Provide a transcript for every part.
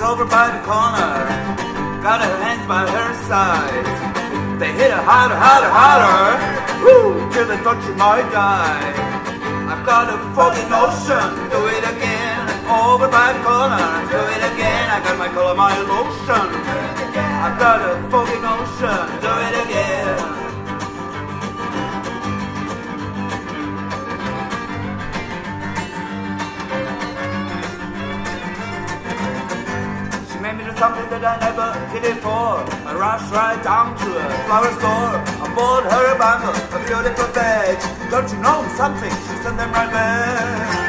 Over by the corner, got her hands by her sides. They hit her harder, harder, harder, woo, till they thought she might die. I've got a foggy notion, do it again, over by the corner, do it again. I got my color, my lotion. I've got a foggy something that I never did before. I rushed right down to a flower store. I bought her a bundle of beautiful bags. Don't you know something? She sent them right back.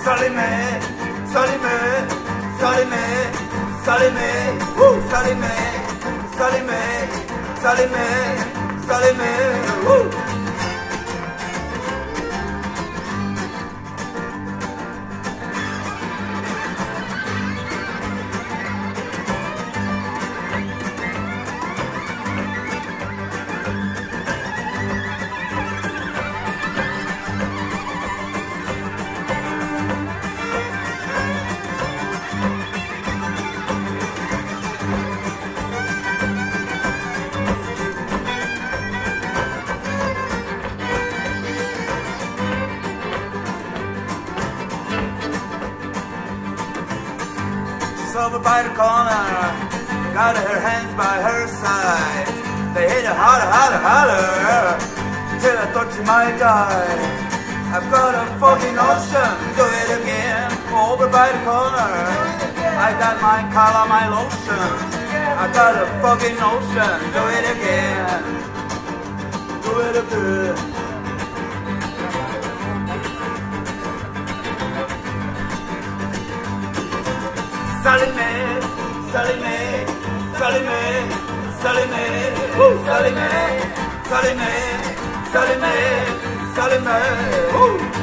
Sally Mae, Sally Mae, woo, Sally Mae, Sally Mae, woo. Over by the corner, got her hands by her side. They hit her harder, harder, harder, till I thought she might die. I've got a fucking notion, do it again, over by the corner. I got my color, my lotion. I got a fucking notion, do it again, do it again. Sally Mae, Sally Mae, Sally Mae, Sally Mae, woo,